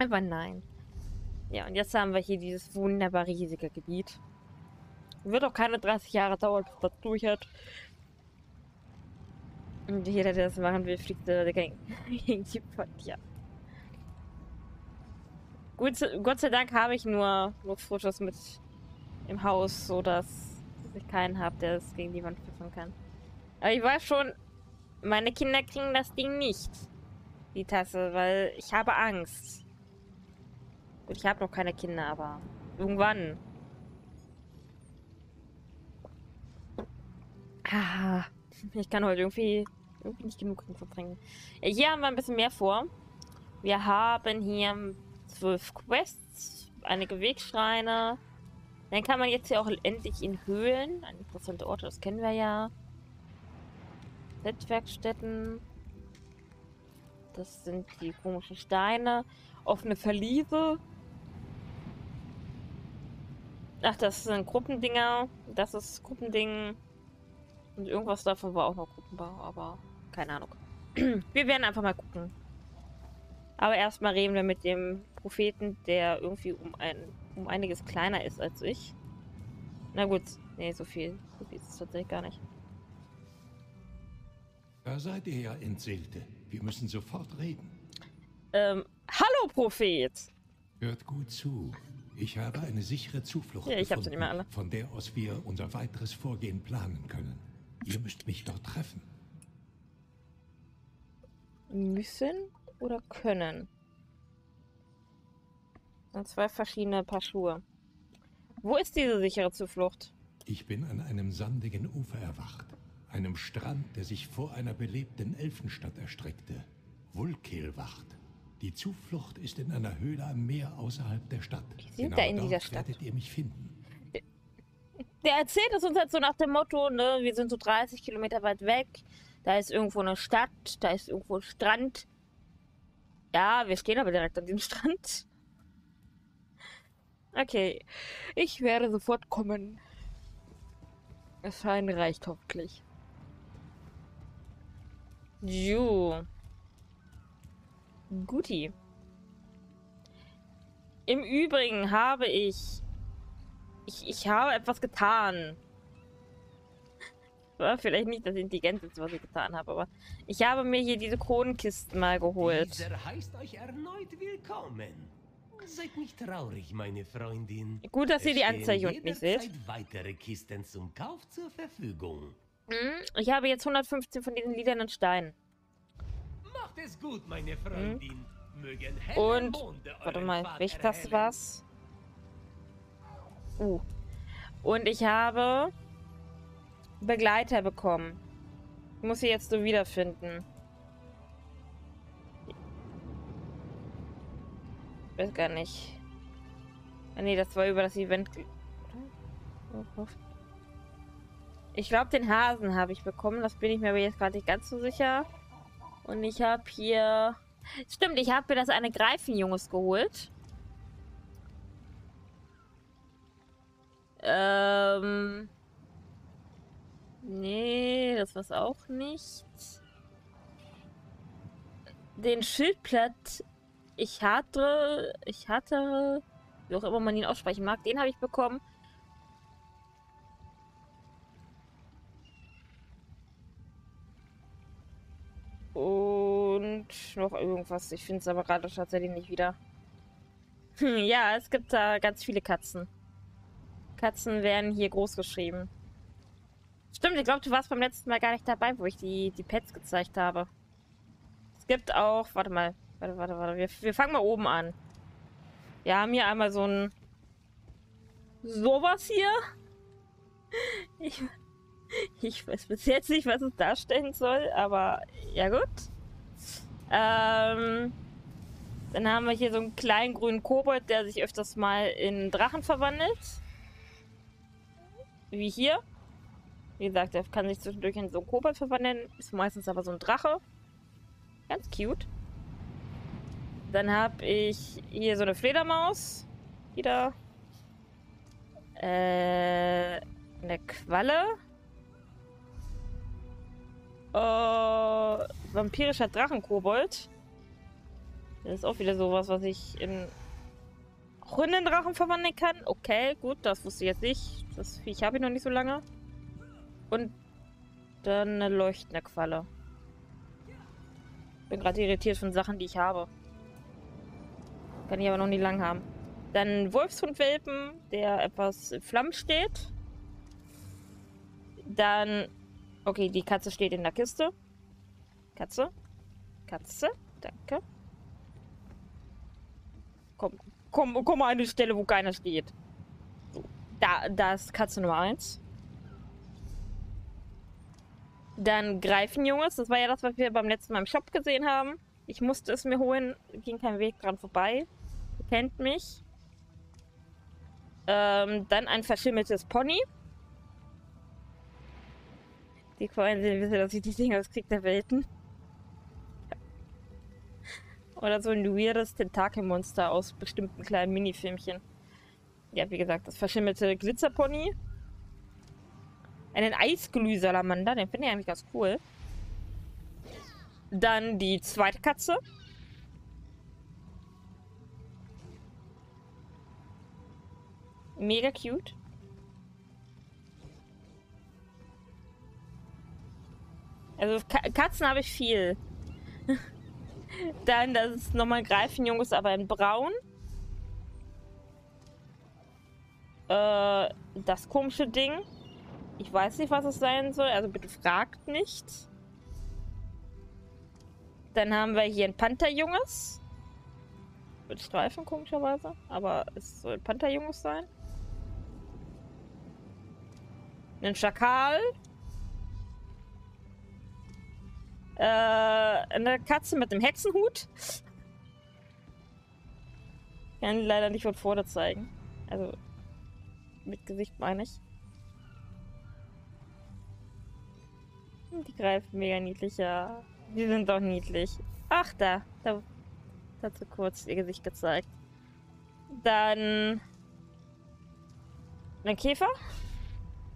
Aber nein. Ja, und jetzt haben wir hier dieses wunderbar riesige Gebiet. Wird auch keine 30 Jahre dauern, bis das durch hat. Und jeder, der das machen will, fliegt äh, gegen, die Wand, ja. Gut, Gott sei Dank habe ich nur, nur Frisches mit im Haus, so dass ich keinen habe, der es gegen die Wand pfeffern kann. Aber ich weiß schon, meine Kinder kriegen das Ding nicht. Die Tasse, weil ich habe Angst. Gut, ich habe noch keine Kinder, aber irgendwann. Ah, ich kann heute irgendwie, irgendwie nicht genug Info bringen. Ja, hier haben wir ein bisschen mehr vor. Wir haben hier zwölf Quests, einige Wegschreine. Dann kann man jetzt hier auch endlich in Höhlen, ein interessanter Ort, das kennen wir ja. Netzwerkstätten. Das sind die komischen Steine. Offene Verliese. Ach, das sind Gruppendinger. Das ist Gruppending. Und irgendwas davon war auch noch Gruppenbau, aber keine Ahnung. Wir werden einfach mal gucken. Aber erstmal reden wir mit dem Propheten, der irgendwie um, ein, um einiges kleiner ist als ich. Na gut, nee, so viel. So viel ist es tatsächlich gar nicht. Da seid ihr ja, Entseelte. Wir müssen sofort reden. Ähm, hallo Prophet! Hört gut zu. Ich habe eine sichere Zuflucht ja, ich gefunden, nicht mehr alle. von der aus wir unser weiteres Vorgehen planen können. Ihr müsst mich dort treffen. Müssen oder können? Und zwei verschiedene Paar Schuhe. Wo ist diese sichere Zuflucht? Ich bin an einem sandigen Ufer erwacht. Einem Strand, der sich vor einer belebten Elfenstadt erstreckte. Vulkelwacht. Die Zuflucht ist in einer Höhle am Meer außerhalb der Stadt. Wir sind genau da in dieser Stadt. werdet ihr mich finden. Der erzählt es uns halt so nach dem Motto, ne, wir sind so 30 Kilometer weit weg. Da ist irgendwo eine Stadt, da ist irgendwo ein Strand. Ja, wir stehen aber direkt an dem Strand. Okay, ich werde sofort kommen. Es reicht hoffentlich. Jo. Guti. Im Übrigen habe ich... Ich, ich habe etwas getan. War vielleicht nicht das Intelligenteste, was ich getan habe, aber ich habe mir hier diese Kronenkisten mal geholt. Dieser heißt euch erneut willkommen. Seid nicht traurig, meine Freundin. Gut, dass ihr die Anzeige und nicht seht. weitere Kisten zum Kauf zur Verfügung. Hm, ich habe jetzt 115 von diesen lilanen Steinen. Macht es gut, meine Freundin. Mögen und, warte mal, welche Taste war's? Uh. Und ich habe Begleiter bekommen. Ich muss sie jetzt so wiederfinden. weiß gar nicht. Ah, nee, das war über das Event. Ich glaube, den Hasen habe ich bekommen. Das bin ich mir aber jetzt gerade nicht ganz so sicher. Und ich habe hier... Stimmt, ich habe mir das eine Greifenjunges geholt. Ähm... Nee, das war's auch nicht. Den Schildblatt ich hatte, ich hatte, wie auch immer man ihn aussprechen mag, den habe ich bekommen. Und noch irgendwas. Ich finde es aber gerade tatsächlich nicht wieder. Hm, ja, es gibt da ganz viele Katzen. Katzen werden hier groß geschrieben. Stimmt, ich glaube, du warst beim letzten Mal gar nicht dabei, wo ich die, die Pets gezeigt habe. Es gibt auch, warte mal, Warte, warte, warte. Wir, wir fangen mal oben an. Wir haben hier einmal so ein... Sowas hier. Ich, ich weiß bis jetzt nicht, was es darstellen soll, aber ja gut. Ähm, dann haben wir hier so einen kleinen grünen Kobold, der sich öfters mal in Drachen verwandelt. Wie hier. Wie gesagt, der kann sich zwischendurch in so einen Kobold verwandeln. Ist meistens aber so ein Drache. Ganz cute. Dann habe ich hier so eine Fledermaus. Wieder. Äh, eine Qualle. Äh, vampirischer Drachenkobold. Das ist auch wieder sowas, was ich in auch verwandeln kann. Okay, gut, das wusste ich jetzt nicht. Das Viech habe ich noch nicht so lange. Und dann eine leuchtende Qualle. Bin gerade irritiert von Sachen, die ich habe. Kann ich aber noch nie lang haben. Dann Wolfshundwelpen, der etwas in Flammen steht. Dann, okay, die Katze steht in der Kiste. Katze. Katze, danke. Komm, komm, komm an die Stelle, wo keiner steht. Da, da ist Katze Nummer 1. Dann Greifenjunges. Das war ja das, was wir beim letzten Mal im Shop gesehen haben. Ich musste es mir holen. Ging kein Weg dran vorbei. Kennt mich. Ähm, dann ein verschimmeltes Pony. Die ein bisschen, dass ich die Dinger aus Krieg der Welten. Oder so ein weirdes Tentakelmonster aus bestimmten kleinen Minifilmchen. Ja, wie gesagt, das verschimmelte Glitzerpony. Einen Eisglühsalamander, den finde ich eigentlich ganz cool. Dann die zweite Katze. Mega cute. Also Ka Katzen habe ich viel. Dann, das ist nochmal Greifenjunges, aber in braun. Äh, das komische Ding. Ich weiß nicht, was es sein soll, also bitte fragt nicht. Dann haben wir hier ein Pantherjunges. Mit Streifen, komischerweise. Aber es soll ein Pantherjunges sein. Ein Schakal. Äh, eine Katze mit einem Hexenhut. Kann leider nicht von vorne zeigen. Also, mit Gesicht meine ich. Die greifen mega niedlich, ja. Die sind doch niedlich. Ach, da. Da hat sie kurz ihr Gesicht gezeigt. Dann. Ein Käfer.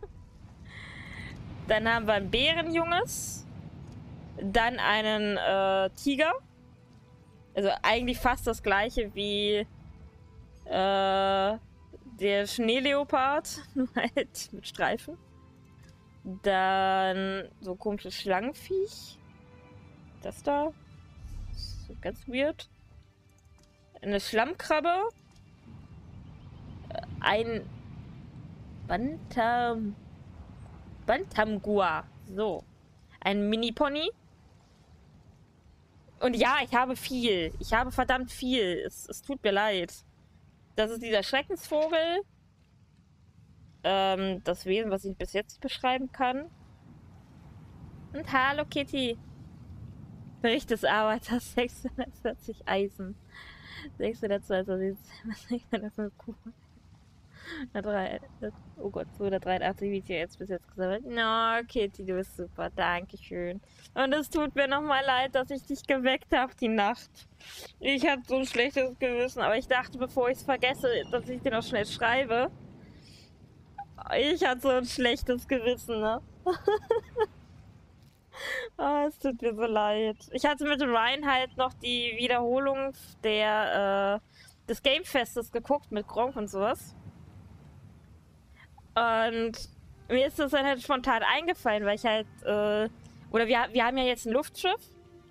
Dann haben wir ein Bärenjunges. Dann einen äh, Tiger. Also eigentlich fast das gleiche wie äh, der Schneeleopard, nur halt mit Streifen. Dann so komisches Schlangenviech. Das da. Das ist ganz weird. Eine Schlammkrabbe. Ein Bantam. Bantamgua. So. Ein Mini-Pony. Und ja, ich habe viel. Ich habe verdammt viel. Es, es tut mir leid. Das ist dieser Schreckensvogel. Ähm, das Wesen, was ich bis jetzt beschreiben kann. Und hallo Kitty. Bericht des Arbeiters 640 Eisen. 622 605 Kuchen. 3, oh Gott, 283 jetzt bis jetzt gesammelt. Na, no, Kitty, du bist super. Dankeschön. Und es tut mir nochmal leid, dass ich dich geweckt habe die Nacht. Ich hatte so ein schlechtes Gewissen, aber ich dachte, bevor ich es vergesse, dass ich dir noch schnell schreibe. Ich hatte so ein schlechtes Gewissen, ne? oh, es tut mir so leid. Ich hatte mit Ryan halt noch die Wiederholung der, äh, des Gamefestes geguckt mit Gronk und sowas. Und mir ist das dann halt spontan eingefallen, weil ich halt, äh, oder wir, wir haben ja jetzt ein Luftschiff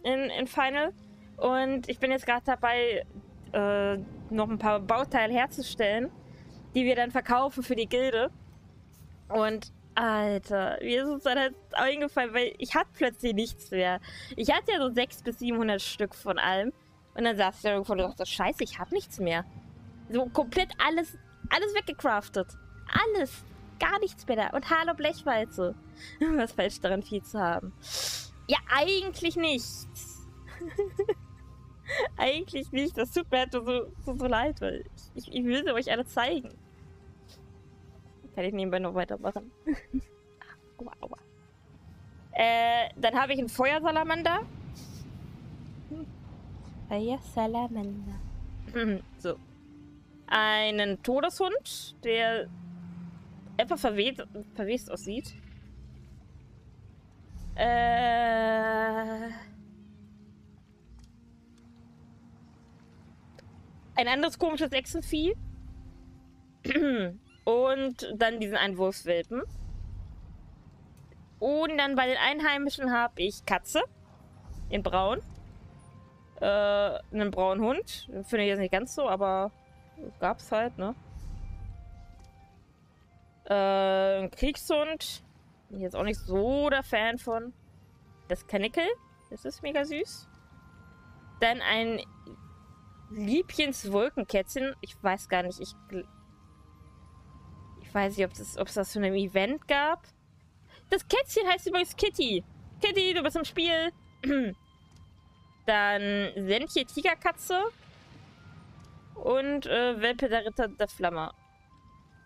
in, in Final und ich bin jetzt gerade dabei, äh, noch ein paar Bauteile herzustellen, die wir dann verkaufen für die Gilde. Und Alter, mir ist es dann halt eingefallen, weil ich hatte plötzlich nichts mehr. Ich hatte ja so 600 bis 700 Stück von allem. Und dann saß ich irgendwo und dachte, scheiße, ich habe nichts mehr. So komplett alles, alles weggecraftet. Alles. Gar nichts mehr da. Und hallo Blechwalze. Was falsch daran, viel zu haben. Ja, eigentlich nichts. eigentlich nicht. Das tut mir halt so, so, so leid, weil ich, ich, ich will sie euch alle zeigen. Kann ich nebenbei noch weitermachen. aua, aua. Äh, dann habe ich einen Feuersalamander. Feuersalamander. so. Einen Todeshund, der etwas verweht, verwest aussieht. Äh. ein anderes komisches Echsenvieh. Und dann diesen einen Wurfswelpen. Und dann bei den Einheimischen habe ich Katze. In Braun. Äh, einen braunen Hund. Finde ich jetzt nicht ganz so, aber gab's halt, ne? Äh, ein Kriegshund. Bin ich jetzt auch nicht so der Fan von. Das Kanickel. Das ist mega süß. Dann ein Liebchens Wolkenkätzchen. Ich weiß gar nicht. Ich, ich weiß nicht, ob es das, ob's das zu einem Event gab. Das Kätzchen heißt übrigens Kitty. Kitty, du bist im Spiel. Dann Sentje Tigerkatze. Und äh, Welpe der Ritter der Flamme.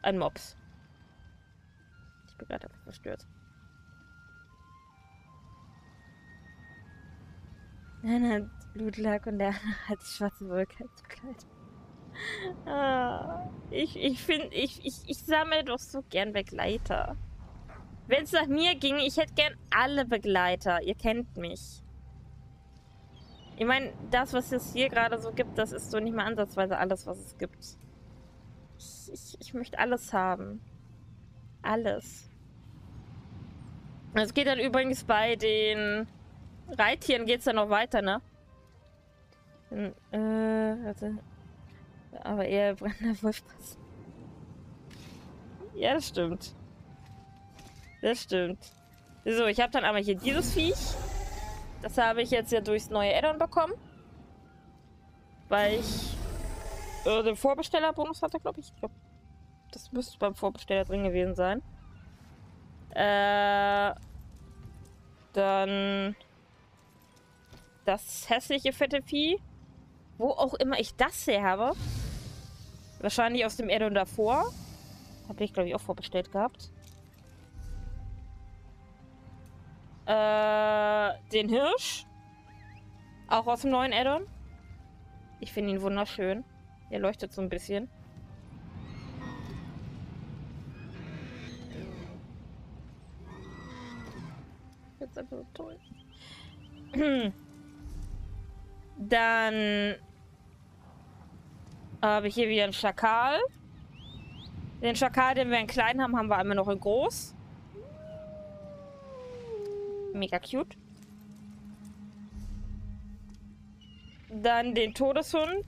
Ein Mops. Ich bin gerade verstört. Einer hat Blutlack und der hat schwarze Wolke als. Ah, ich ich finde, ich, ich, ich sammle doch so gern Begleiter. Wenn es nach mir ging, ich hätte gern alle Begleiter. Ihr kennt mich. Ich meine, das, was es hier gerade so gibt, das ist so nicht mal ansatzweise alles, was es gibt. Ich, ich, ich möchte alles haben. Alles. Es geht dann übrigens bei den Reittieren geht es dann noch weiter, ne? Dann, äh, warte. Aber eher brennender Wolfpass. Ja, das stimmt. Das stimmt. So, ich habe dann aber hier dieses Viech. Das habe ich jetzt ja durchs neue Addon bekommen. Weil ich äh, den Vorbestellerbonus hatte, glaube ich. Ich glaube, das müsste beim Vorbesteller drin gewesen sein. Äh, dann das hässliche fette Vieh. Wo auch immer ich das her habe. Wahrscheinlich aus dem Addon davor. Habe ich, glaube ich, auch vorbestellt gehabt. Äh, den Hirsch. Auch aus dem neuen Addon. Ich finde ihn wunderschön. Er leuchtet so ein bisschen. Jetzt einfach so toll. Dann habe ich hier wieder einen Schakal. Den Schakal, den wir in klein haben, haben wir einmal noch in groß. Mega cute. Dann den Todeshund.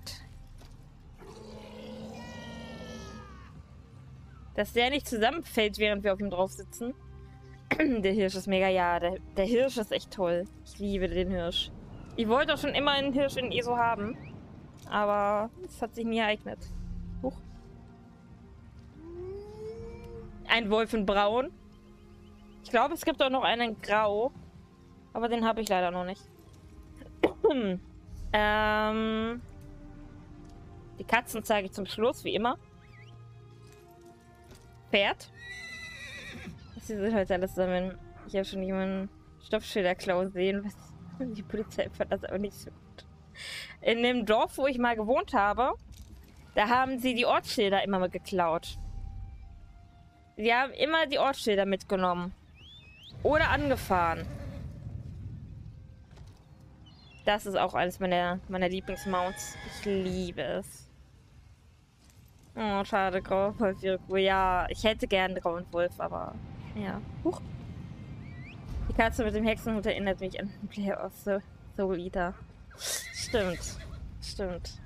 Dass der nicht zusammenfällt, während wir auf ihm drauf sitzen. der Hirsch ist mega, ja. Der, der Hirsch ist echt toll. Ich liebe den Hirsch. Ich wollte auch schon immer einen Hirsch in ESO haben. Aber es hat sich nie ereignet. Huch. Ein Wolf in Braun. Ich glaube, es gibt auch noch einen Grau. Aber den habe ich leider noch nicht. ähm, die Katzen zeige ich zum Schluss, wie immer. Pferd. Sind heute alles zusammen. Ich habe schon jemanden Stoffschilderklau sehen. Was die Polizei fand das aber nicht so gut. In dem Dorf, wo ich mal gewohnt habe, da haben sie die Ortsschilder immer mal geklaut. Sie haben immer die Ortsschilder mitgenommen. Oder angefahren. Das ist auch eines meiner, meiner Lieblingsmounts. Ich liebe es. Oh, schade, Grauer Wolf. Ja, ich hätte gern einen grauen Wolf, aber ja. Huch. Die Katze mit dem Hexenhut erinnert mich an Player of the Soul. Stimmt. Stimmt.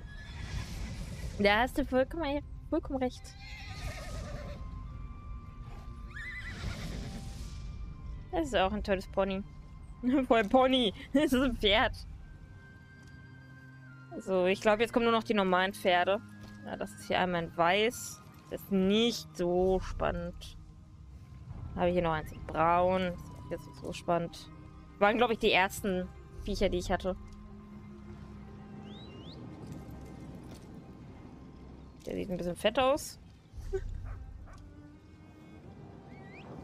Da hast du vollkommen, vollkommen recht. Das ist auch ein tolles Pony. Voll Pony. Das ist ein Pferd. So, ich glaube, jetzt kommen nur noch die normalen Pferde. Ja, das ist hier einmal in weiß. Das ist nicht so spannend. Habe ich hier noch eins in braun. Das ist jetzt so spannend. Waren, glaube ich, die ersten Viecher, die ich hatte. Der sieht ein bisschen fett aus.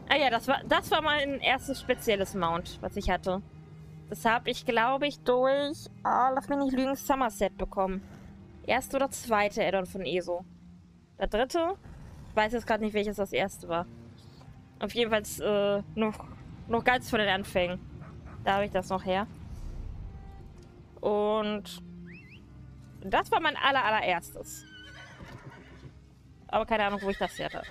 ah ja, das war, das war mein erstes spezielles Mount, was ich hatte. Das habe ich, glaube ich, durch, oh, lass mich nicht lügen, Somerset bekommen. Erste oder zweite Addon von ESO. Der dritte? Ich weiß jetzt gerade nicht, welches das erste war. Auf jeden Fall äh, noch, noch ganz von den Anfängen. Da habe ich das noch her. Und das war mein aller, allererstes. Aber keine Ahnung, wo ich das hatte.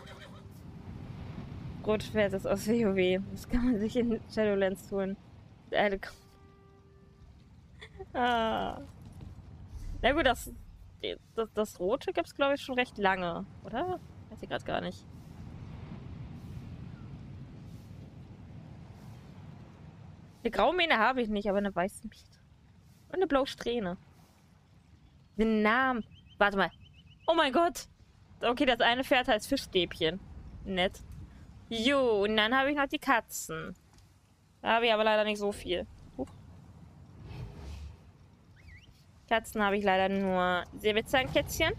Rotschwert ist aus WoW. Das kann man sich in Shadowlands holen. Eine ah. Na gut, das, das, das Rote gibt es, glaube ich, schon recht lange, oder? Weiß ich gerade gar nicht. Eine Graumähne habe ich nicht, aber eine weiße Mähne. Und eine blaue Strähne. Den Namen. Warte mal. Oh mein Gott. Okay, das eine Pferd heißt Fischstäbchen. Nett. Jo, und dann habe ich noch die Katzen. Da habe ich aber leider nicht so viel. Huch. Katzen habe ich leider nur Säbelzahnkätzchen.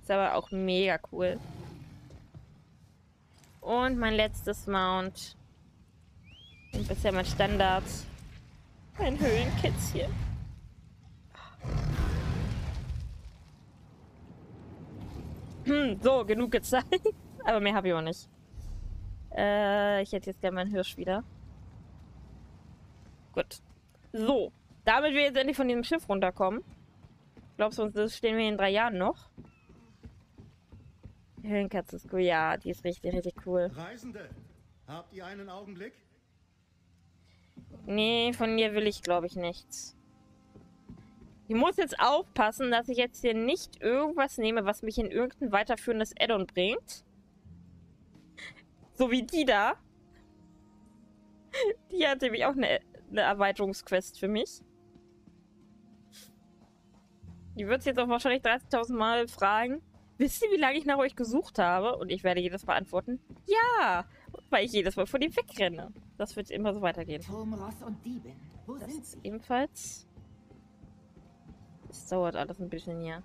Ist aber auch mega cool. Und mein letztes Mount. Und bisher mein Standard. Ein Höhlenkätzchen. Hm, so, genug gezeigt. Aber mehr habe ich auch nicht. Äh, ich hätte jetzt gerne meinen Hirsch wieder. Gut. So. Damit wir jetzt endlich von diesem Schiff runterkommen. Glaubst du, uns stehen wir in drei Jahren noch? Höhlenkatze ist cool. Ja, die ist richtig, richtig cool. Reisende, habt ihr einen Augenblick? Nee, von dir will ich, glaube ich, nichts. Ich muss jetzt aufpassen, dass ich jetzt hier nicht irgendwas nehme, was mich in irgendein weiterführendes Addon bringt. So wie die da. Die hat nämlich auch eine, eine Erweiterungsquest für mich. Die wird jetzt auch wahrscheinlich 30.000 Mal fragen. Wisst ihr, wie lange ich nach euch gesucht habe? Und ich werde jedes Mal antworten. Ja! Weil ich jedes Mal vor dem wegrenne. Das wird immer so weitergehen. Turmross und Diebin. Wo Das sind ist sie? ebenfalls. Es dauert alles ein bisschen hier.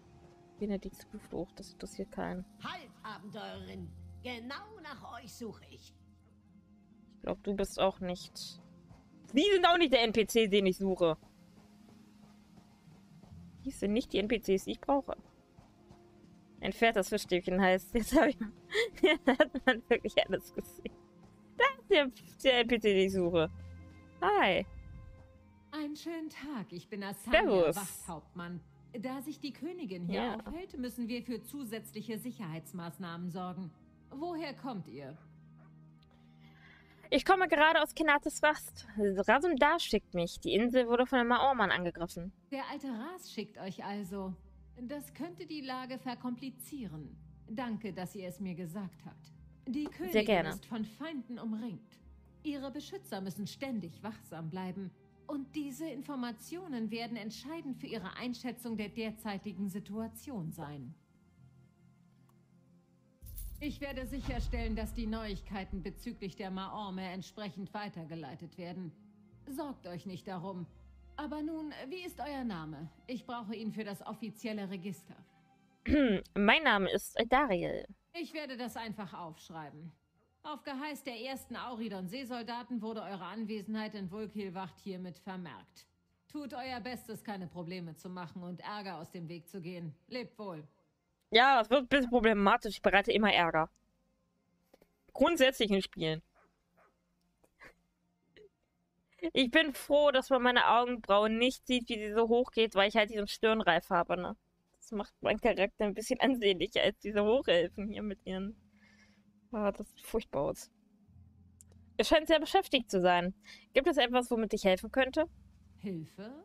Benedikts Blutfluch, das interessiert keinen. Halt, Abenteurerin. Genau nach euch suche ich. Ich glaube, du bist auch nicht. Sie sind auch nicht der NPC, den ich suche. Die sind nicht die NPCs, die ich brauche. Ein Pferd, das Fischstäbchen heißt. Jetzt habe ich. Jetzt hat man wirklich alles gesehen. Das ist der, der NPC, den ich suche. Hi. Einen schönen Tag, ich bin Servus. Wachthauptmann. Da sich die Königin hier Ja. aufhält, müssen wir für zusätzliche Sicherheitsmaßnahmen sorgen. Woher kommt ihr? Ich komme gerade aus Kenates Rast. Rasundar schickt mich. Die Insel wurde von einem Maormann angegriffen. Der alte Ras schickt euch also. Das könnte die Lage verkomplizieren. Danke, dass ihr es mir gesagt habt. Die Königin ist von Feinden umringt. Ihre Beschützer müssen ständig wachsam bleiben. Und diese Informationen werden entscheidend für ihre Einschätzung der derzeitigen Situation sein. Ich werde sicherstellen, dass die Neuigkeiten bezüglich der Maorme entsprechend weitergeleitet werden. Sorgt euch nicht darum. Aber nun, wie ist euer Name? Ich brauche ihn für das offizielle Register. Mein Name ist Dariel. Ich werde das einfach aufschreiben. Auf Geheiß der ersten Auridon-Seesoldaten wurde eure Anwesenheit in Vulkilwacht hiermit vermerkt. Tut euer Bestes, keine Probleme zu machen und Ärger aus dem Weg zu gehen. Lebt wohl. Ja, das wird ein bisschen problematisch. Ich bereite immer Ärger. Grundsätzlich in Spielen. Ich bin froh, dass man meine Augenbraue nicht sieht, wie sie so hoch geht, weil ich halt diesen Stirnreif habe, ne? Das macht meinen Charakter ein bisschen ansehnlicher als diese Hochelfen hier mit ihren. Ah, das sieht furchtbar aus. Ihr scheint sehr beschäftigt zu sein. Gibt es etwas, womit ich helfen könnte? Hilfe?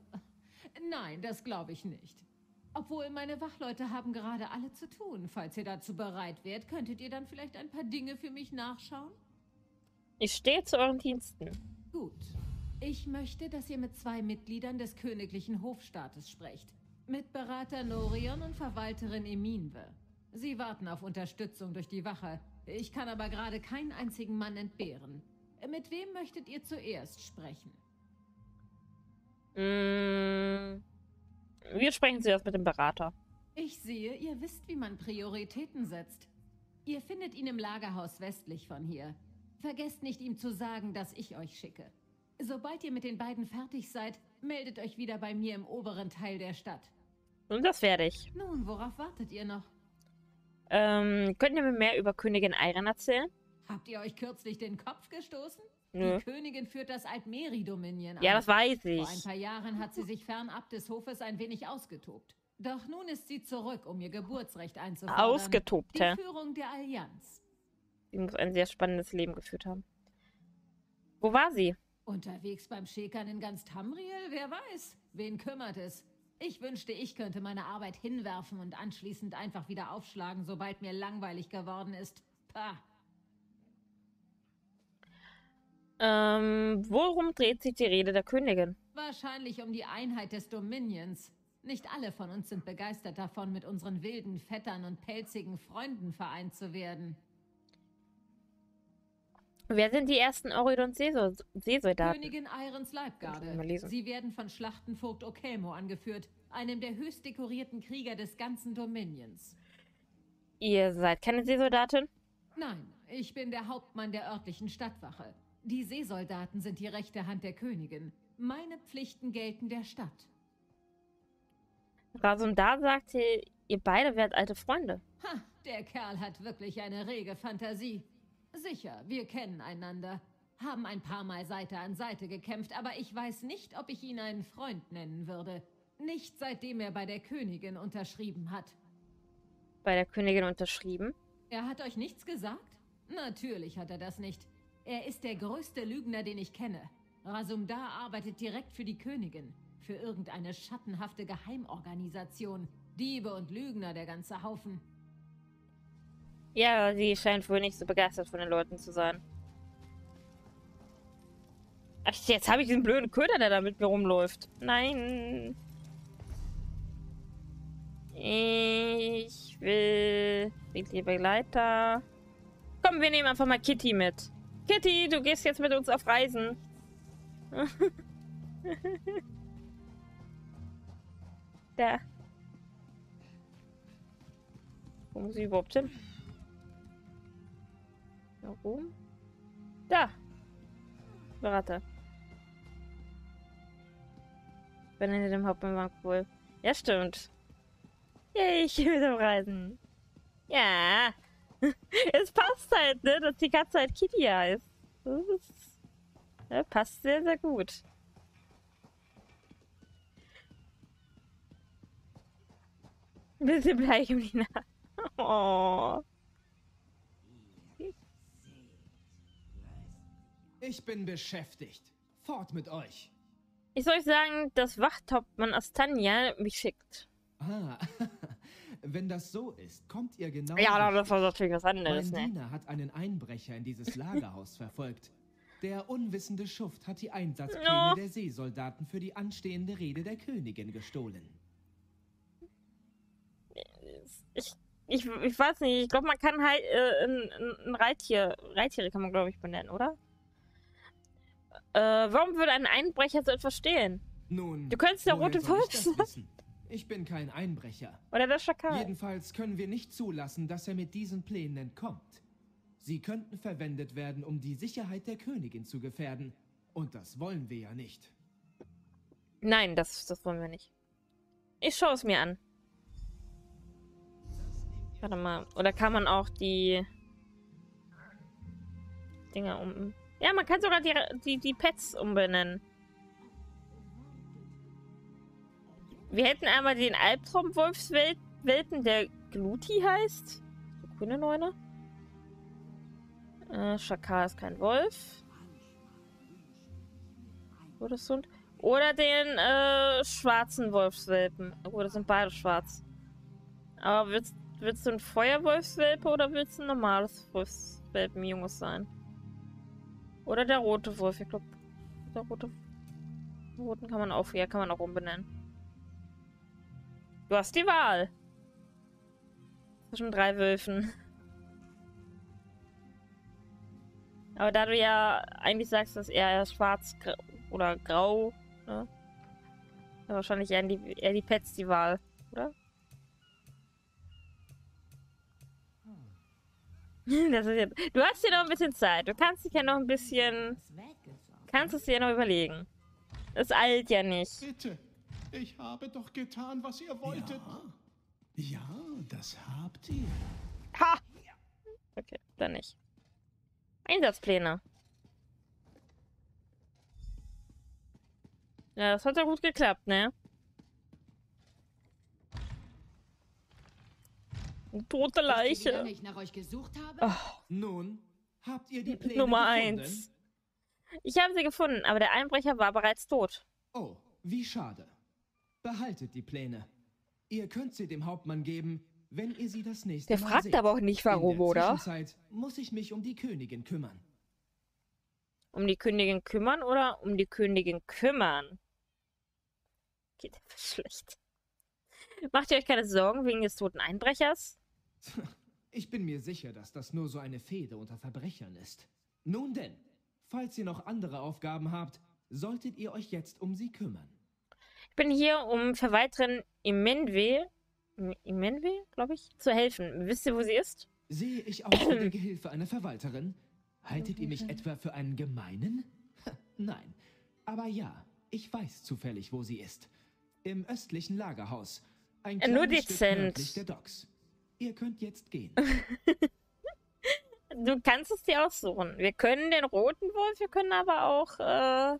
Nein, das glaube ich nicht. Obwohl meine Wachleute haben gerade alle zu tun. Falls ihr dazu bereit wärt, könntet ihr dann vielleicht ein paar Dinge für mich nachschauen? Ich stehe zu euren Diensten. Gut. Ich möchte, dass ihr mit zwei Mitgliedern des königlichen Hofstaates sprecht. Mit Berater Norion und Verwalterin Eminwe. Sie warten auf Unterstützung durch die Wache. Ich kann aber gerade keinen einzigen Mann entbehren. Mit wem möchtet ihr zuerst sprechen? Mm, wir sprechen zuerst mit dem Berater. Ich sehe, ihr wisst, wie man Prioritäten setzt. Ihr findet ihn im Lagerhaus westlich von hier. Vergesst nicht, ihm zu sagen, dass ich euch schicke. Sobald ihr mit den beiden fertig seid, meldet euch wieder bei mir im oberen Teil der Stadt. Und das werde ich. Nun, worauf wartet ihr noch? Ähm, könnt ihr mir mehr über Königin Eiren erzählen? Habt ihr euch kürzlich den Kopf gestoßen? Nö. Die Königin führt das Altmeri-Dominion an. Ja, das weiß Vor ein ich. paar Jahren hat sie sich fernab des Hofes ein wenig ausgetobt. Doch nun ist sie zurück, um ihr Geburtsrecht einzufordern. Ausgetobte. Die Führung der Allianz. Sie muss ein sehr spannendes Leben geführt haben. Wo war sie? Unterwegs beim Schäkern in ganz Tamriel? Wer weiß? Wen kümmert es? Ich wünschte, ich könnte meine Arbeit hinwerfen und anschließend einfach wieder aufschlagen, sobald mir langweilig geworden ist. Pah. Ähm, worum dreht sich die Rede der Königin? Wahrscheinlich um die Einheit des Dominions. Nicht alle von uns sind begeistert davon, mit unseren wilden Vettern und pelzigen Freunden vereint zu werden. Wer sind die ersten Oridon-Seesoldaten? Königin Irons Leibgarde. Sie werden von Schlachtenvogt Okelmo angeführt, einem der höchst dekorierten Krieger des ganzen Dominions. Ihr seid keine Seesoldatin? Nein, ich bin der Hauptmann der örtlichen Stadtwache. Die Seesoldaten sind die rechte Hand der Königin. Meine Pflichten gelten der Stadt. Rasundar sagte, ihr beide wärt alte Freunde. Ha, der Kerl hat wirklich eine rege Fantasie. Sicher, wir kennen einander, haben ein paar Mal Seite an Seite gekämpft, aber ich weiß nicht, ob ich ihn einen Freund nennen würde. Nicht seitdem er bei der Königin unterschrieben hat. Bei der Königin unterschrieben. Er hat euch nichts gesagt? Natürlich hat er das nicht. Er ist der größte Lügner, den ich kenne. Rasumdar arbeitet direkt für die Königin. Für irgendeine schattenhafte Geheimorganisation. Diebe und Lügner, der ganze Haufen. Ja, sie scheint wohl nicht so begeistert von den Leuten zu sein. Ach, jetzt habe ich diesen blöden Köder, der da mit mir rumläuft. Nein. Ich will die Begleiter. Komm, wir nehmen einfach mal Kitty mit. Kitty, du gehst jetzt mit uns auf Reisen. da. Wo muss ich überhaupt hin? Da oben? Da. Berater. Benenne dem Hauptmann wohl. Ja, stimmt. Yay, ich will auf Reisen. Ja. es passt halt, ne, dass die Katze halt Kitty heißt. Das ist, ja, passt sehr, sehr gut. Bisschen bleich die Nase. Oh. Ich bin beschäftigt. Fort mit euch. Ich soll euch sagen, dass Wachthauptmann Astania mich schickt. Ah, wenn das so ist, kommt ihr genau. Ja, das war natürlich was anderes, Mein ne? Hat einen Einbrecher in dieses Lagerhaus verfolgt. Der unwissende Schuft hat die Einsatzpläne No. der Seesoldaten für die anstehende Rede der Königin gestohlen. Ich, ich, ich weiß nicht, ich glaube, man kann halt äh, ein, ein- ein Reittier, Reittiere kann man, glaube ich, benennen, oder? Äh, warum würde ein Einbrecher so etwas stehlen? Nun, Du könntest der woher rote wissen? Ich bin kein Einbrecher. Oder der Schakal? Jedenfalls können wir nicht zulassen, dass er mit diesen Plänen entkommt. Sie könnten verwendet werden, um die Sicherheit der Königin zu gefährden. Und das wollen wir ja nicht. Nein, das, das wollen wir nicht. Ich schaue es mir an. Warte mal. Oder kann man auch die Dinger um... Ja, man kann sogar die, die, die Pets umbenennen. Wir hätten einmal den Albtraumwolfswelpen, der Gluti heißt. So grüne Neune. Äh, Schakal ist kein Wolf. Oder ein... Oder den äh, schwarzen Wolfswelpen. Das sind beide schwarz. Aber willst, willst du ein Feuerwolfswelpe oder willst du ein normales Wolfswelpenjunges sein? Oder der rote Wolf. Ich glaube, der rote. Roten kann man auch, ja, kann man auch umbenennen. Du hast die Wahl. Zwischen drei Wölfen. Aber da du ja eigentlich sagst, dass er schwarz oder grau, ne? Ja, wahrscheinlich eher die, eher die Pets die Wahl, Das ist jetzt, du hast hier noch ein bisschen Zeit. Du kannst dich ja noch ein bisschen. Kannst es dir ja noch überlegen. Es eilt ja nicht. Bitte, ich habe doch getan, was ihr wolltet. Ja, ja das habt ihr. Ha! Okay, dann nicht. Einsatzpläne. Ja, das hat ja gut geklappt, ne? Tote Leiche. ich nach euch gesucht habe? Oh, Nun, habt ihr die Pläne Nummer gefunden? eins. Ich habe sie gefunden, aber der Einbrecher war bereits tot. Oh, wie schade. Behaltet die Pläne. Ihr könnt sie dem Hauptmann geben, wenn ihr sie das nächste Der Mal fragt seht. aber auch nicht, warum, In der oder? Zwischenzeit muss ich mich um die Königin kümmern. Um die Königin kümmern oder um die Königin kümmern? Geht einfach schlecht. Macht ihr euch keine Sorgen wegen des toten Einbrechers? Ich bin mir sicher, dass das nur so eine Fehde unter Verbrechern ist. Nun denn, falls ihr noch andere Aufgaben habt, solltet ihr euch jetzt um sie kümmern. Ich bin hier, um Verwalterin Imenwe, Im- Imenwe, glaube ich, zu helfen. Wisst ihr, wo sie ist? Sehe ich aus wie der Gehilfe einer Verwalterin? Haltet ihr mich etwa für einen Gemeinen? Nein. Aber ja, ich weiß zufällig, wo sie ist. Im östlichen Lagerhaus. Ein Äh, nur kleines Stück dezent. nördlich der Docks. Ihr könnt jetzt gehen. Du kannst es dir aussuchen. Wir können den roten Wolf, wir können aber auch, äh,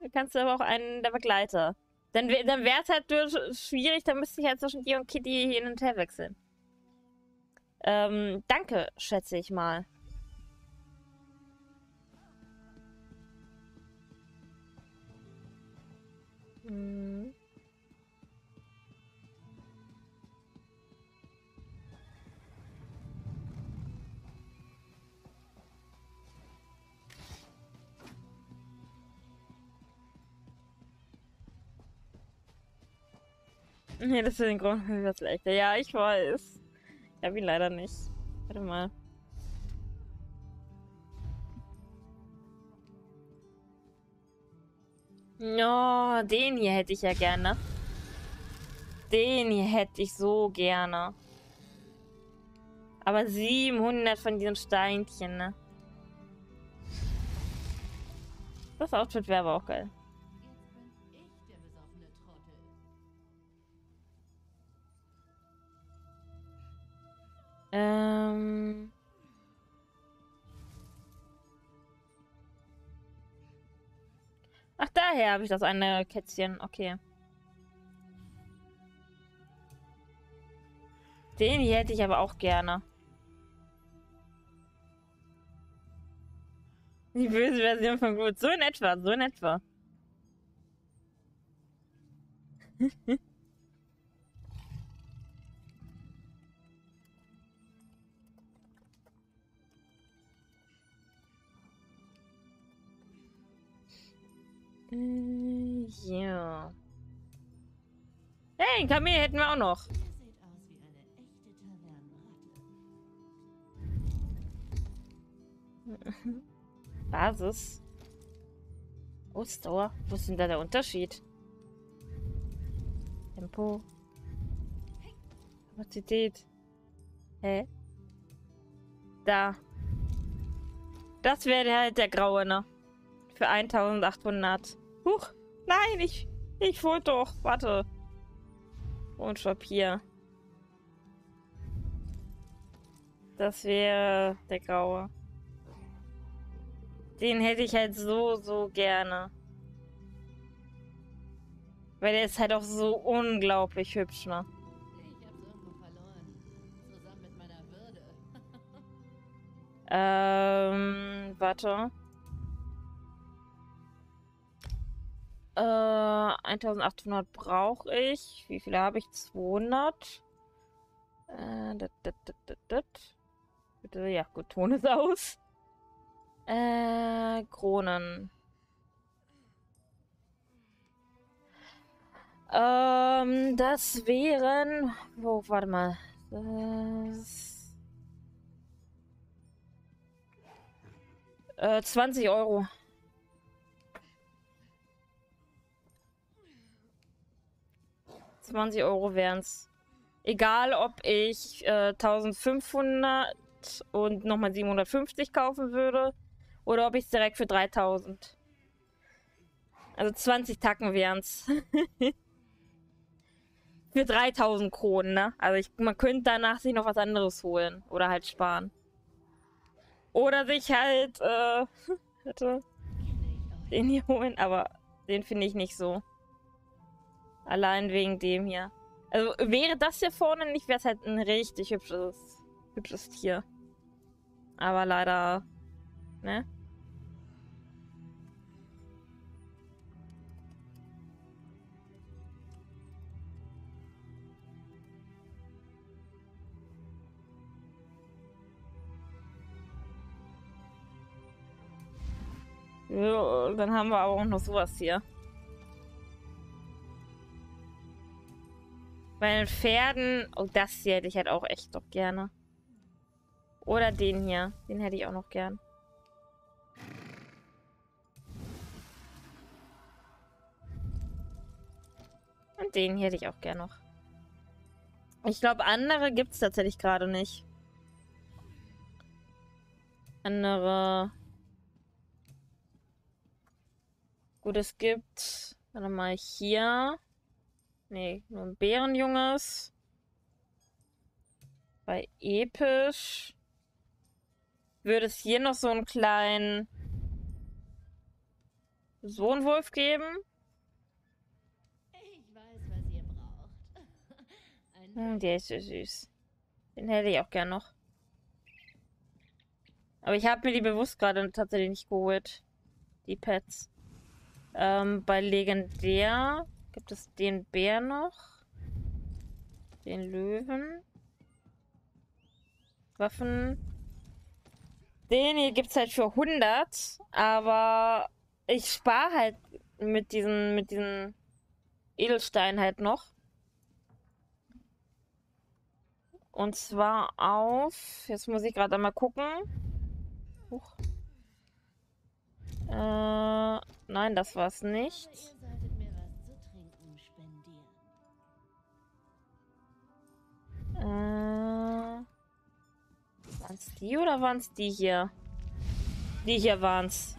du kannst aber auch einen der Begleiter. Dann, dann wäre es halt schwierig, dann müsste ich halt zwischen dir und Kitty hin und her wechseln. Ähm, danke, schätze ich mal. Hm. Nee, das ist den Grund für das Leichte. Ja, ich weiß. Ich hab ihn leider nicht. Warte mal. Ja, den hier hätte ich ja gerne. Den hier hätte ich so gerne. Aber 700 von diesen Steinchen, ne? Das Outfit wäre aber auch geil. Ähm. Ach, daher habe ich das eine Kätzchen. Okay. Den hier hätte ich aber auch gerne. Die böse Version von gut. So in etwa, so in etwa. Äh, ja. Hey, ein Kamel hätten wir auch noch. Basis. Ausdauer. Wo ist denn da der Unterschied? Tempo. Kapazität. Hä? Da. Das wäre halt der graue, ne? Für 1800. Huch. Nein, ich. Ich wollte doch. Warte. Und Papier. Das wäre der graue. Den hätte ich halt so, so gerne. Weil der ist halt auch so unglaublich hübsch, ne? Ich hab's Äh, 1800 brauche ich. Wie viele habe ich? 200. Äh, dat, dat, dat, dat. Bitte, ja, gut, Ton ist aus. Äh, Kronen. Ähm, das wären. Wo, warte mal. Das. Äh, 20 Euro. Zwanzig Euro wären's. Egal, ob ich äh, 1500 und nochmal 750 kaufen würde oder ob ich es direkt für 3000. Also 20 Tacken wären's. für 3000 Kronen, ne? Also ich, man könnte danach sich noch was anderes holen oder halt sparen. Oder sich halt, äh, den hier holen, aber den finde ich nicht so. Allein wegen dem hier. Also wäre das hier vorne nicht, wäre es halt ein richtig hübsches, hübsches Tier. Aber leider, ne? Ja, dann haben wir aber auch noch sowas hier. Bei den Pferden... Oh, das hier hätte ich halt auch echt doch gerne. Oder den hier. Den hätte ich auch noch gern. Und den hätte ich auch gern noch. Ich glaube, andere gibt es tatsächlich gerade nicht. Andere... Gut, es gibt... Warte mal, hier... Nee, nur ein Bärenjunges. Bei episch würde es hier noch so einen kleinen Sohnwolf geben. Ich weiß, was ihr Hm, der ist so süß. Den hätte ich auch gern noch. Aber ich habe mir die bewusst gerade tatsächlich nicht geholt. Die Pets. Ähm, bei Legendär gibt es den Bär noch. Den Löwen. Waffen. Den hier gibt es halt für 100. Aber ich spare halt mit diesen, mit diesen Edelsteinen halt noch. Und zwar auf. Jetzt muss ich gerade einmal gucken. Huch. Äh, nein, das war's nicht. Äh, waren's die oder waren's die hier? Die hier waren's.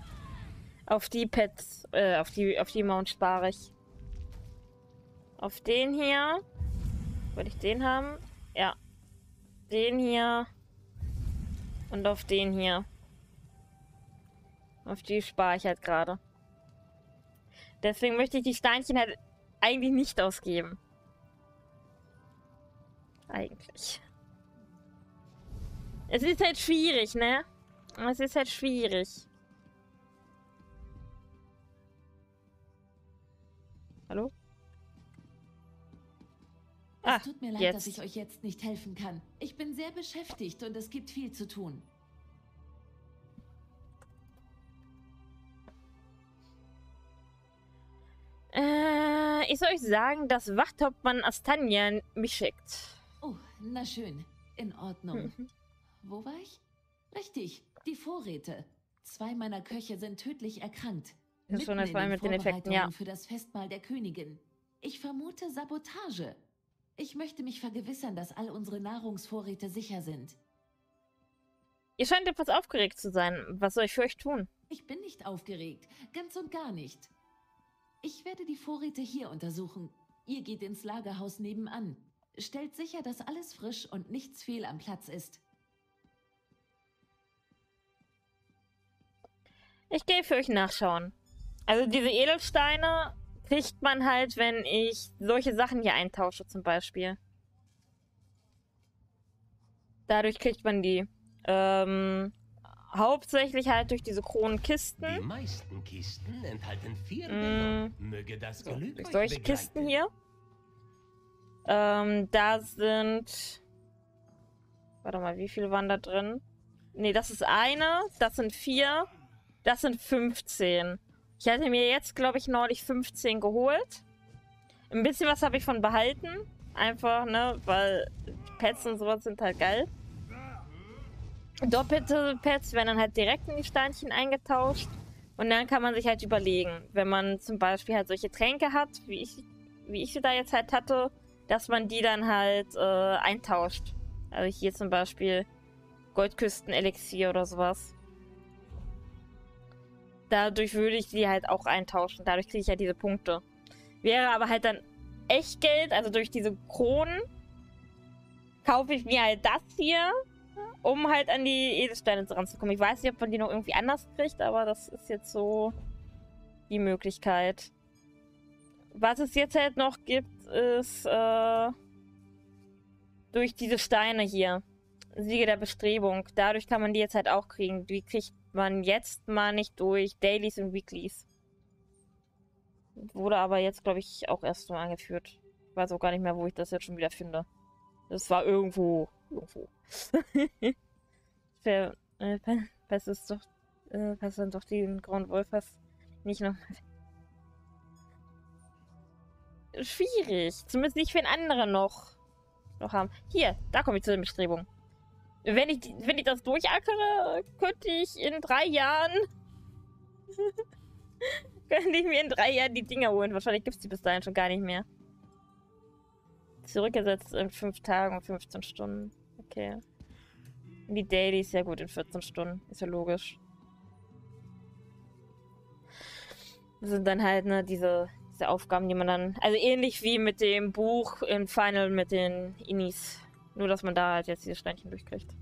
Auf die Pets, äh, auf die, auf die Mount spare ich. Auf den hier. Wollte ich den haben? Ja. Den hier. Und auf den hier. Auf die spare ich halt gerade. Deswegen möchte ich die Steinchen halt eigentlich nicht ausgeben. Eigentlich. Es ist halt schwierig, ne? Es ist halt schwierig. Hallo? Es tut mir leid, dass Ah, jetzt. ich euch jetzt nicht helfen kann. Ich bin sehr beschäftigt und es gibt viel zu tun. Äh, ich soll euch sagen, dass Wachthauptmann Astania mich schickt. Na schön. In Ordnung. Wo war ich? Richtig, die Vorräte. Zwei meiner Köche sind tödlich erkrankt. Das ist schon das Mal den mit den Effekten, ja. Für das Festmahl der Königin. Ich vermute Sabotage. Ich möchte mich vergewissern, dass all unsere Nahrungsvorräte sicher sind. Ihr scheint etwas aufgeregt zu sein. Was soll ich für euch tun? Ich bin nicht aufgeregt, ganz und gar nicht. Ich werde die Vorräte hier untersuchen. Ihr geht ins Lagerhaus nebenan. Stellt sicher, dass alles frisch und nichts fehl am Platz ist. Ich gehe für euch nachschauen. Also diese Edelsteine kriegt man halt, wenn ich solche Sachen hier eintausche zum Beispiel. Dadurch kriegt man die. Ähm, hauptsächlich halt durch diese Die Kronenkisten. meisten Kisten enthalten vier Mm. Möge das So, Glück durch euch solche begleiten. Kisten hier. Ähm, da sind. Warte mal, wie viele waren da drin? Ne, das ist eine, das sind vier, das sind 15. Ich hatte mir jetzt, glaube ich, neulich 15 geholt. Ein bisschen was habe ich von behalten. Einfach, ne, weil Pets und sowas sind halt geil. Doppelte Pets werden dann halt direkt in die Steinchen eingetauscht. Und dann kann man sich halt überlegen, wenn man zum Beispiel halt solche Tränke hat, wie ich, wie ich sie da jetzt halt hatte, dass man die dann halt äh, eintauscht. Also hier zum Beispiel Goldküsten-Elixier oder sowas. Dadurch würde ich die halt auch eintauschen. Dadurch kriege ich ja diese Punkte. Wäre aber halt dann echt Geld, also durch diese Kronen, kaufe ich mir halt das hier, um halt an die Edelsteine ranzukommen. Ich weiß nicht, ob man die noch irgendwie anders kriegt, aber das ist jetzt so die Möglichkeit. Was es jetzt halt noch gibt, ist äh, durch diese Steine hier. Siege der Bestrebung. Dadurch kann man die jetzt halt auch kriegen. Die kriegt man jetzt mal nicht durch Dailies und Weeklies. Wurde aber jetzt, glaube ich, auch erst nur angeführt. Ich weiß auch gar nicht mehr, wo ich das jetzt schon wieder finde. Das war irgendwo. Irgendwo. Für, äh, ist doch. Äh, was dann doch den Grauen Wolf hast. Nicht noch. Schwierig. Zumindest nicht für den anderen noch. Noch haben. Hier, da komme ich zu den Bestrebungen. Wenn ich, wenn ich das durchackere, könnte ich in drei Jahren. könnte ich mir in drei Jahren die Dinger holen. Wahrscheinlich gibt es die bis dahin schon gar nicht mehr. Zurückgesetzt in fünf Tagen und 15 Stunden. Okay. Die Daily ist ja gut in 14 Stunden. Ist ja logisch. Das sind dann halt, ne, diese, diese Aufgaben, die man dann. Also ähnlich wie mit dem Buch im Final mit den Inis. Nur, dass man da halt jetzt diese Steinchen durchkriegt.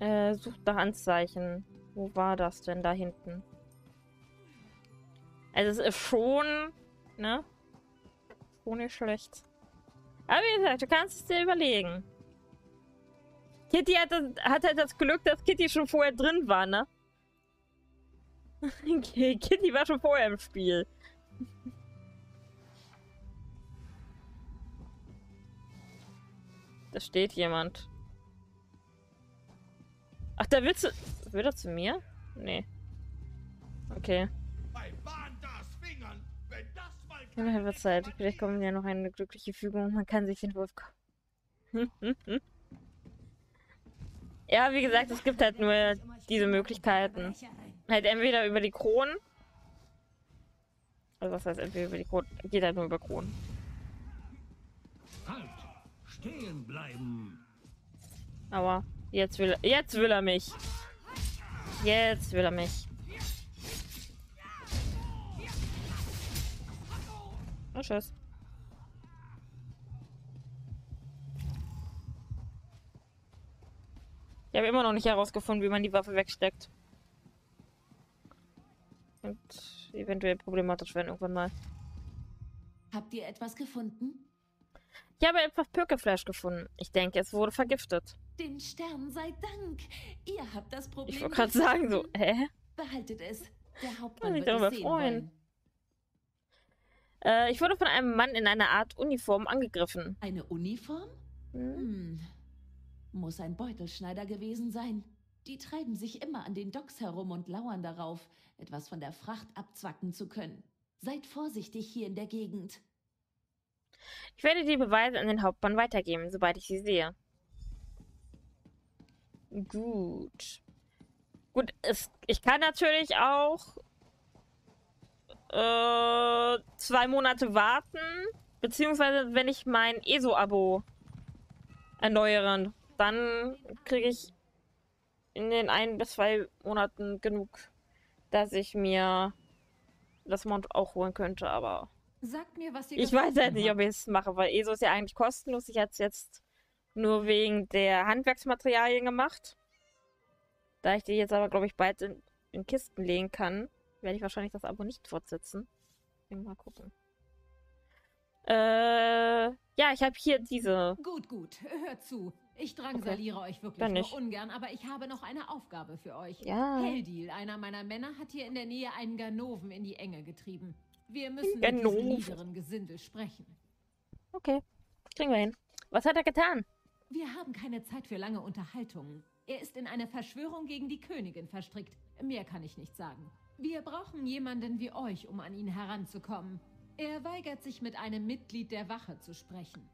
Äh, sucht nach Anzeichen. Wo war das denn da hinten? Also es ist schon, ne? Schon schlecht. Aber wie gesagt, du kannst es dir überlegen. Kitty hat, das, hat halt das Glück, dass Kitty schon vorher drin war, ne? Okay, Kitty war schon vorher im Spiel. Da steht jemand. Ach, da willst du... Will er zu mir? Nee. Okay. Keine halbe Zeit. Vielleicht kommen ja noch eine glückliche Fügung. Man kann sich den Wolf... ja, wie gesagt, es gibt halt nur diese Möglichkeiten. Halt entweder über die Kronen. Also was heißt entweder über die Kronen? Geht halt nur über Kronen. Halt! Stehen bleiben! Aber jetzt will er, jetzt will er mich. Jetzt will er mich. Oh, tschüss. Ich habe immer noch nicht herausgefunden, wie man die Waffe wegsteckt. Und eventuell problematisch werden irgendwann mal. Habt ihr etwas gefunden? Ich habe etwas Pökefleisch gefunden. Ich denke, es wurde vergiftet. Den Stern sei Dank. Ihr habt das Problem. Ich wollte gerade sagen, so, hä? Behaltet es. Der Hauptmann mich wird darüber es freuen. Äh, ich wurde von einem Mann in einer Art Uniform angegriffen. Eine Uniform? Hm? Hm. Muss ein Beutelschneider gewesen sein. Die treiben sich immer an den Docks herum und lauern darauf, etwas von der Fracht abzwacken zu können. Seid vorsichtig hier in der Gegend. Ich werde die Beweise an den Hauptmann weitergeben, sobald ich sie sehe. Gut. Gut, es, ich kann natürlich auch äh, zwei Monate warten, beziehungsweise wenn ich mein ESO-Abo erneuere, dann kriege ich in den ein bis zwei Monaten genug, dass ich mir das Mount auch holen könnte, aber Sagt mir, was ihr ich weiß halt nicht, ob ich es mache, weil ESO ist ja eigentlich kostenlos. Ich hatte es jetzt nur wegen der Handwerksmaterialien gemacht. Da ich die jetzt aber, glaube ich, bald in, in Kisten legen kann, werde ich wahrscheinlich das Abo nicht fortsetzen. Mal gucken. Äh, ja, ich habe hier diese. Gut, gut. Hört zu. Ich drangsaliere euch wirklich nur ungern, aber ich habe noch eine Aufgabe für euch. Ja. Heldil, einer meiner Männer, hat hier in der Nähe einen Ganoven in die Enge getrieben. Wir müssen mit Ganoven. diesem niederen Gesindel sprechen. Okay, kriegen wir hin. Was hat er getan? Wir haben keine Zeit für lange Unterhaltungen. Er ist in eine Verschwörung gegen die Königin verstrickt. Mehr kann ich nicht sagen. Wir brauchen jemanden wie euch, um an ihn heranzukommen. Er weigert sich, mit einem Mitglied der Wache zu sprechen.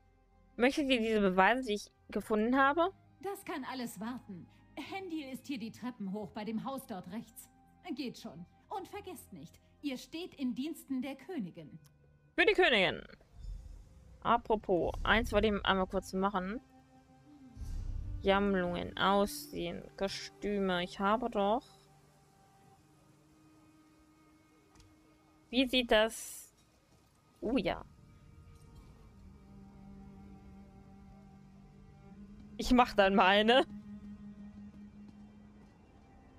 Möchtet ihr diese Beweise, die ich gefunden habe? Das kann alles warten. Hendil ist hier die Treppen hoch bei dem Haus dort rechts. Geht schon. Und vergesst nicht, ihr steht in Diensten der Königin. Für die Königin. Apropos, eins wollte ich einmal kurz machen. Sammlungen, Aussehen, Kostüme. Ich habe doch. Wie sieht das? Oh ja. Ich mach dann meine.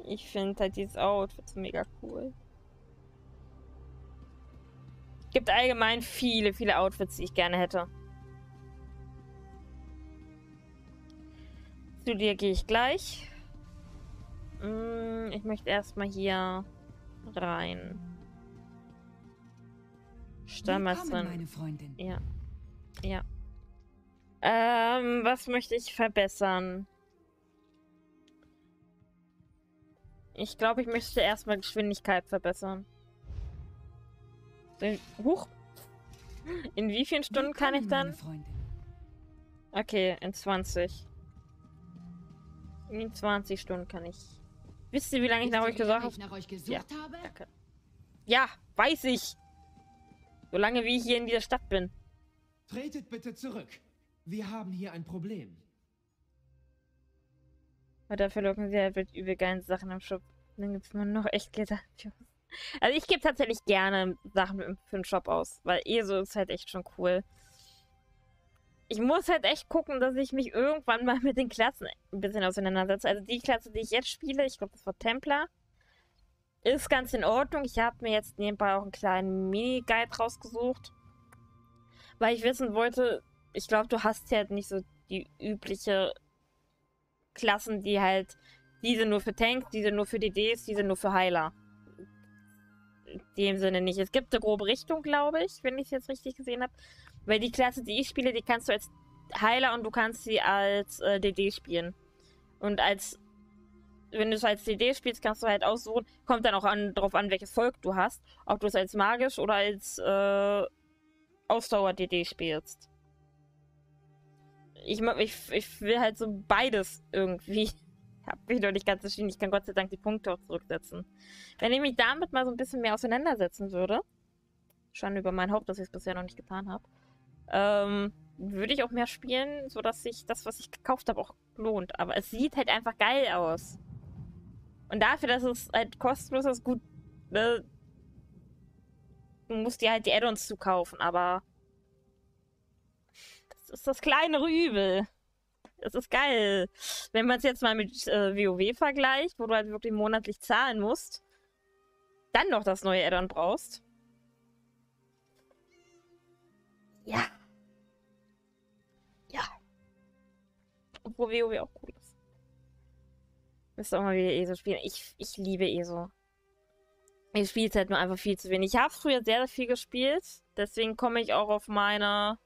Ich finde halt dieses Outfit so mega cool. Gibt allgemein viele, viele Outfits, die ich gerne hätte. Zu dir gehe ich gleich. Mm, Ich möchte erstmal hier rein. Stammessin. meine Freundin. Ja. Ja. Ähm, was möchte ich verbessern? Ich glaube, ich möchte erstmal Geschwindigkeit verbessern. In, huch. In wie vielen Stunden kann ich dann? Okay, in 20. In 20 Stunden kann ich. Wisst ihr, wie lange ich nach euch gesucht ich nach euch gesucht Ja. habe? Danke. Ja, weiß ich. Solange wie ich hier in dieser Stadt bin. Tretet bitte zurück. Wir haben hier ein Problem. Aber dafür locken sie halt mit übel geilen Sachen im Shop. Dann gibt's nur noch echt Glitter. Also ich gebe tatsächlich gerne Sachen für den Shop aus, weil ESO ist halt echt schon cool. Ich muss halt echt gucken, dass ich mich irgendwann mal mit den Klassen ein bisschen auseinandersetze. Also die Klasse, die ich jetzt spiele, ich glaube, das war Templar, ist ganz in Ordnung. Ich habe mir jetzt nebenbei auch einen kleinen Mini-Guide rausgesucht, weil ich wissen wollte, ich glaube, du hast ja halt nicht so die übliche Klassen, die halt diese nur für Tanks, diese nur für DDs, diese nur für Heiler. In dem Sinne nicht. Es gibt eine grobe Richtung, glaube ich, wenn ich es jetzt richtig gesehen habe. Weil die Klasse, die ich spiele, die kannst du als Heiler und du kannst sie als äh, DD spielen. Und als wenn du es als DD spielst, kannst du halt aussuchen, kommt dann auch an, drauf an, welches Volk du hast. Ob du es als magisch oder als äh, Ausdauer-DD spielst. Ich, ich, ich will halt so beides irgendwie. Hab mich noch nicht ganz entschieden. Ich kann Gott sei Dank die Punkte auch zurücksetzen. Wenn ich mich damit mal so ein bisschen mehr auseinandersetzen würde, schon über mein Haupt, dass ich es bisher noch nicht getan habe, ähm, würde ich auch mehr spielen, sodass sich das, was ich gekauft habe, auch lohnt. Aber es sieht halt einfach geil aus. Und dafür, dass es halt kostenlos ist, gut, ne? Du musst dir halt die Add-ons zukaufen, aber das ist das kleinere Übel. Das ist geil. Wenn man es jetzt mal mit äh, WoW vergleicht, wo du halt wirklich monatlich zahlen musst, dann noch das neue Add-on brauchst. Ja. Ja. Obwohl WoW auch cool ist. Müsste auch mal wieder ESO spielen. Ich, ich liebe ESO. Ich spiele es halt nur einfach viel zu wenig. Ich habe früher sehr, sehr viel gespielt. Deswegen komme ich auch auf meine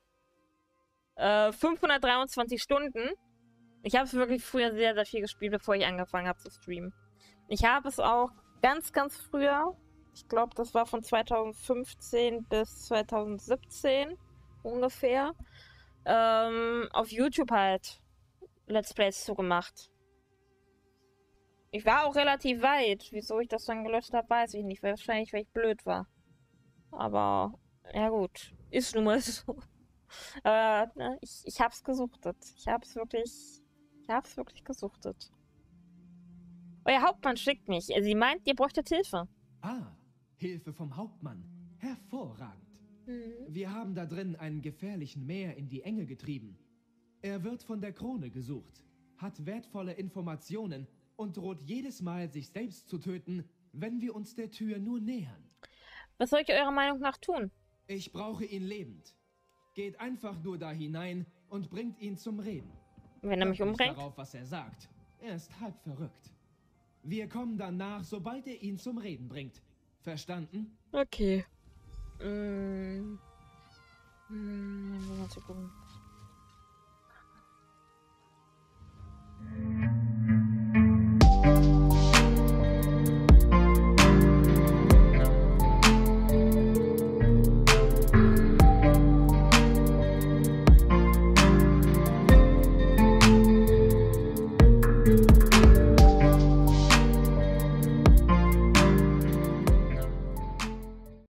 äh, 523 Stunden. Ich habe es wirklich früher sehr, sehr viel gespielt, bevor ich angefangen habe zu streamen. Ich habe es auch ganz, ganz früher, ich glaube, das war von 2015 bis 2017 ungefähr, ähm, auf YouTube halt Let's Plays zugemacht. Ich war auch relativ weit. Wieso ich das dann gelöscht habe, weiß ich nicht. Wahrscheinlich, weil ich blöd war. Aber, ja gut. Ist nun mal so. Aber ne, ich, ich hab's gesuchtet. Ich hab's wirklich. Ich hab's wirklich gesuchtet. Euer Hauptmann schickt mich. Sie meint, ihr bräuchtet Hilfe. Ah, Hilfe vom Hauptmann. Hervorragend. Mhm. Wir haben da drin einen gefährlichen Meer in die Enge getrieben. Er wird von der Krone gesucht, hat wertvolle Informationen und droht jedes Mal, sich selbst zu töten, wenn wir uns der Tür nur nähern. Was soll ich eurer Meinung nach tun? Ich brauche ihn lebend. Geht einfach nur da hinein und bringt ihn zum Reden. Wenn er mich umbringt? darauf, was er sagt. Er ist halb verrückt. Wir kommen danach, sobald er ihn zum Reden bringt. Verstanden? Okay. Mm. Mm, mal zu gucken.